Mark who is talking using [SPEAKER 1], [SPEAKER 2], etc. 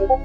[SPEAKER 1] you